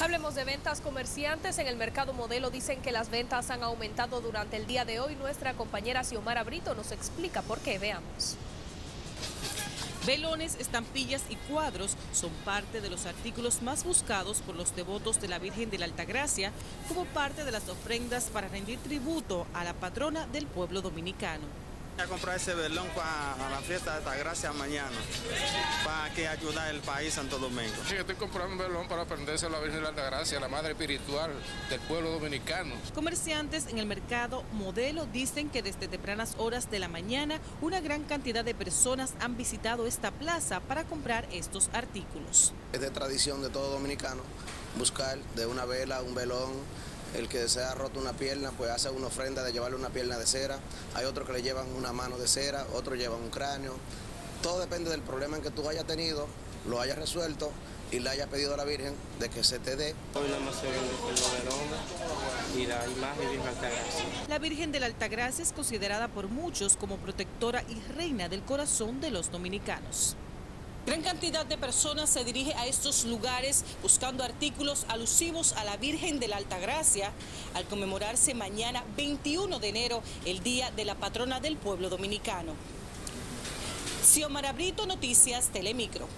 Hablemos de ventas comerciantes. En el mercado modelo dicen que las ventas han aumentado durante el día de hoy. Nuestra compañera Xiomara Brito nos explica por qué. Veamos. Velones, estampillas y cuadros son parte de los artículos más buscados por los devotos de la Virgen de la Altagracia como parte de las ofrendas para rendir tributo a la patrona del pueblo dominicano a comprar ese velón para la fiesta de esta gracia mañana, para que ayude al país Santo Domingo. Sí, estoy comprando un velón para aprenderse a la Virgen de la Gracia, la madre espiritual del pueblo dominicano. Comerciantes en el mercado modelo dicen que desde tempranas horas de la mañana una gran cantidad de personas han visitado esta plaza para comprar estos artículos. Es de tradición de todo dominicano buscar de una vela, un velón, el que se ha roto una pierna, pues hace una ofrenda de llevarle una pierna de cera. Hay otros que le llevan una mano de cera, otros llevan un cráneo. Todo depende del problema en que tú hayas tenido, lo hayas resuelto y le hayas pedido a la Virgen de que se te dé. Hoy nada más el y la imagen de Altagracia. La Virgen de la Altagracia es considerada por muchos como protectora y reina del corazón de los dominicanos. Gran cantidad de personas se dirige a estos lugares buscando artículos alusivos a la Virgen de la Altagracia al conmemorarse mañana 21 de enero, el Día de la Patrona del Pueblo Dominicano. Xiomara Brito, Noticias Telemicro.